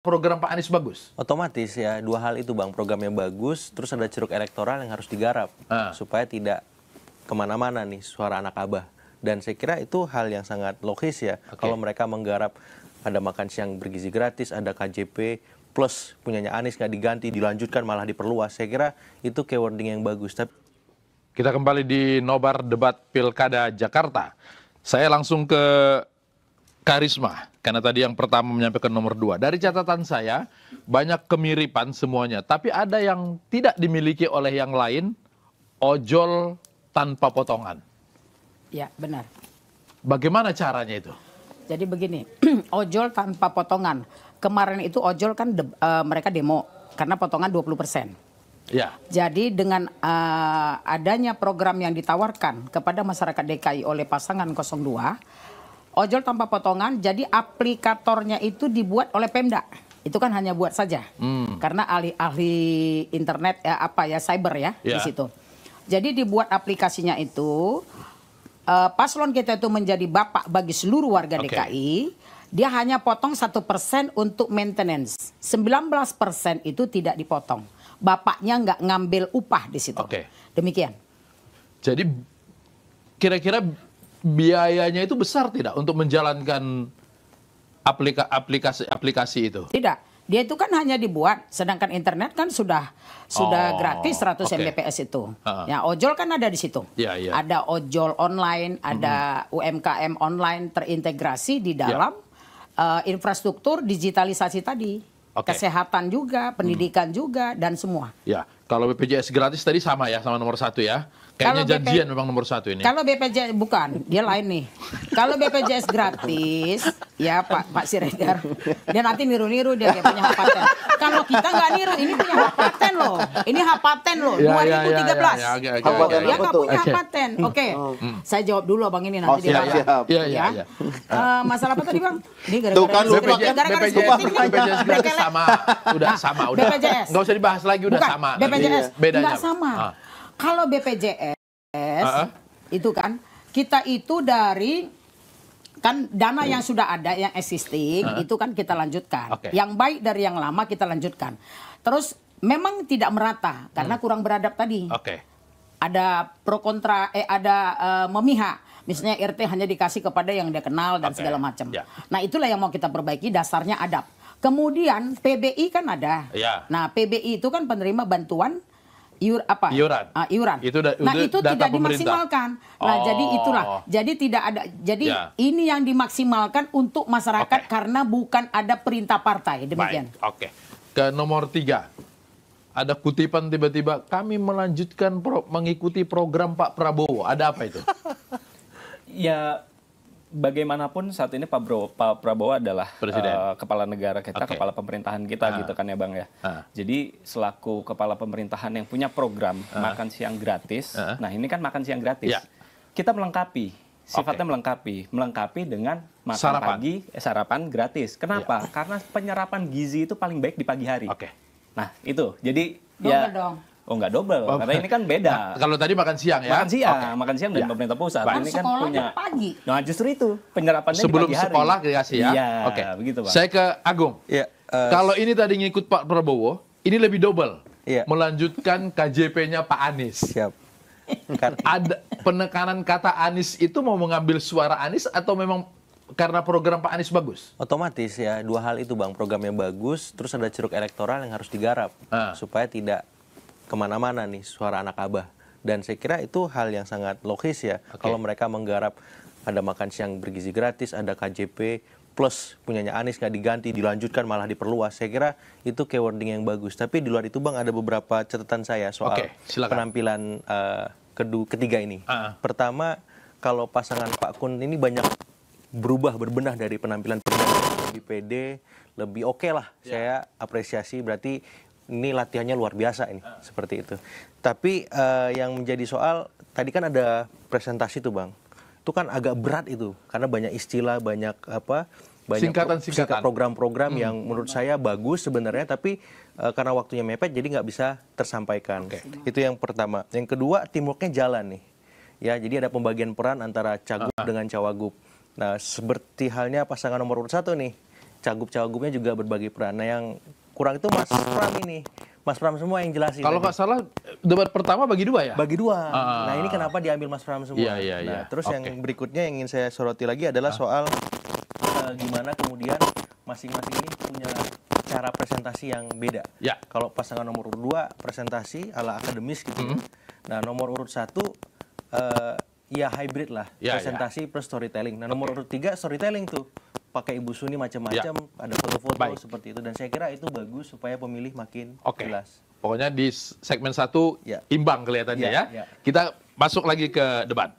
program Pak Anies bagus? Otomatis ya, dua hal itu Bang. Programnya bagus, terus ada ceruk elektoral yang harus digarap. Ah. Supaya tidak ke mana-mana nih suara anak abah. Dan saya kira itu hal yang sangat logis ya. Oke. Kalau mereka menggarap ada makan siang bergizi gratis, ada KJP, plus punyanya Anies nggak diganti, dilanjutkan malah diperluas. Saya kira itu keywording yang bagus. Tapi Kita kembali di nobar debat Pilkada Jakarta. Saya langsung ke Karisma, karena tadi yang pertama menyampaikan nomor dua. Dari catatan saya, banyak kemiripan semuanya. Tapi ada yang tidak dimiliki oleh yang lain, ojol tanpa potongan. Ya, benar. Bagaimana caranya itu? Jadi begini, ojol tanpa potongan. Kemarin itu ojol kan de- eh, mereka demo karena potongan 20%. Ya, Jadi dengan eh, adanya program yang ditawarkan kepada masyarakat DKI oleh pasangan 02, ojol tanpa potongan, jadi aplikatornya itu dibuat oleh Pemda. Itu kan hanya buat saja, karena ahli-ahli internet ya apa ya cyber ya di Ya. situ. Jadi dibuat aplikasinya itu, eh, paslon kita itu menjadi bapak bagi seluruh warga Oke. DKI. Dia hanya potong satu persen untuk maintenance, 19 persen itu tidak dipotong. Bapaknya nggak ngambil upah di situ. Oke. Demikian. jadi kira-kira biayanya itu besar tidak untuk menjalankan aplika aplikasi aplikasi itu? Tidak. Dia itu kan hanya dibuat, sedangkan internet kan sudah sudah Oh, gratis 100 oke. Mbps itu. Ah. Ya, ojol kan ada di situ. Iya, iya. Ada ojol online, ada UMKM online terintegrasi di dalam eh, infrastruktur digitalisasi tadi. Oke. Kesehatan juga, pendidikan juga dan semua. Ya, kalau BPJS gratis tadi sama ya sama nomor satu ya. Kayaknya Kalau BP janjian memang nomor satu ini. Kalau BPJS bukan, dia lain nih. Kalau BPJS gratis, ya Pak Pak Siregar, dia nanti niru-niru dia kayak punya hak paten. Kalau kita nggak niru, ini punya hak paten loh. Ini hak paten loh, Ya, ya, 2013. ya, ya, ya, paten Dia apa nggak tuh? punya hak Oke. paten. Oke, saya jawab dulu abang ini Oh, nanti dia siap, marah. siap. Iya, iya, iya. Eh, masalah apa tadi bang? Ini gara-gara kan, BPJS, kan? gara-gara BPJS. BPJS sama, udah sama, udah. BPJS. Nggak usah dibahas lagi, udah Bukan, sama. BPJS Bedanya nggak sama. Ah. Kalau BPJS Ah, ah. itu kan kita itu dari kan dana yang sudah ada yang existing itu kan kita lanjutkan. Oke. Yang baik dari yang lama kita lanjutkan. Terus memang tidak merata karena Hmm. kurang beradab tadi. Oke. Ada pro kontra eh ada eh, memihak. Misalnya RT hanya dikasih kepada yang dia kenal dan Oke. segala macam. Ya. Nah, itulah yang mau kita perbaiki dasarnya adab. Kemudian PBI kan ada. Ya. Nah, PBI itu kan penerima bantuan iur apa? Iuran. Ah, iuran. Itu da- nah, itu tidak pemerintah. dimaksimalkan. Nah, Oh. jadi itulah. Jadi tidak ada jadi Ya. ini yang dimaksimalkan untuk masyarakat Oke. karena bukan ada perintah partai. Demikian. Oke. Ke nomor tiga. Ada kutipan tiba-tiba, kami melanjutkan pro- mengikuti program Pak Prabowo. Ada apa itu? Ya bagaimanapun saat ini Pak, Bro, Pak Prabowo adalah Presiden. eh, kepala negara kita, Oke. kepala pemerintahan kita Ah. gitu kan ya Bang ya. Ah. Jadi selaku kepala pemerintahan yang punya program makan siang gratis. Ah. Nah, ini kan makan siang gratis. Ya. Kita melengkapi sifatnya melengkapi, melengkapi dengan makan Sarapan. Pagi, eh, sarapan gratis. Kenapa? Karena penyerapan gizi itu paling baik di pagi hari. Oke. Nah, itu. Jadi ya dong. Oh, nggak double, Oh. karena ini kan beda. Nah, kalau tadi makan siang ya? Makan siang, Oke. makan siang dari Ya. pemerintah pusat. Baik. Ini kan Sekolahnya punya pagi. Nah, justru itu penyerapannya Sebelum di pagi hari. sekolah dikasih ya? Iya, Oke. begitu, Bang. Saya ke Agung. ya eh, Kalau ini tadi ngikut Pak Prabowo, ini lebih double. Iya. Melanjutkan KJP-nya Pak Anies. siap. Kan, Ada penekanan kata Anies itu mau mengambil suara Anies atau memang karena program Pak Anies bagus? Otomatis ya dua hal itu bang programnya bagus terus ada ceruk elektoral yang harus digarap Ah. supaya tidak ke mana-mana nih suara anak abah. Dan saya kira itu hal yang sangat logis ya Oke. kalau mereka menggarap ada makan siang bergizi gratis ada KJP plus punyanya Anies nggak diganti dilanjutkan malah diperluas. Saya kira itu keywording yang bagus. Tapi di luar itu bang ada beberapa catatan saya soal silakan. penampilan eh, kedu ketiga ini. Ah. pertama kalau pasangan Pak Kun ini banyak berubah berbenah dari penampilan perdana lebih pede lebih oke lah. Saya apresiasi. Berarti ini latihannya luar biasa ini seperti itu. Tapi eh, yang menjadi soal tadi kan ada presentasi tuh bang. Itu kan agak berat itu karena banyak istilah banyak apa banyak Singkatan-singkatan. pro- program-program yang menurut saya bagus sebenarnya tapi eh, karena waktunya mepet jadi nggak bisa tersampaikan. Itu yang pertama. Yang kedua teamworknya jalan nih. Ya jadi ada pembagian peran antara cagup dengan cawagup. Nah seperti halnya pasangan nomor urut satu nih cagup-cagupnya juga berbagi peran. Nah yang kurang itu Mas Pram ini. Mas Pram semua yang jelasin. Kalau nggak salah debat pertama bagi dua ya? bagi dua. Ah. Nah ini kenapa diambil Mas Pram semua? Iya, iya, Nah iya. terus yang Oke. berikutnya yang ingin saya soroti lagi adalah soal eh, gimana kemudian masing-masing ini punya cara presentasi yang beda. Ya. Kalau pasangan nomor urut dua presentasi ala akademis gitu. Hmm. ya. Nah nomor urut satu eh, ya hybrid lah Ya, presentasi plus storytelling. Nah nomor urut tiga storytelling tuh pakai ibu Suni macam-macam, ada foto-foto Ya. Seperti itu dan saya kira itu bagus supaya pemilih makin Oke. jelas. Pokoknya di segmen satu Ya. imbang kelihatannya Ya, ya. ya. Kita masuk lagi ke debat.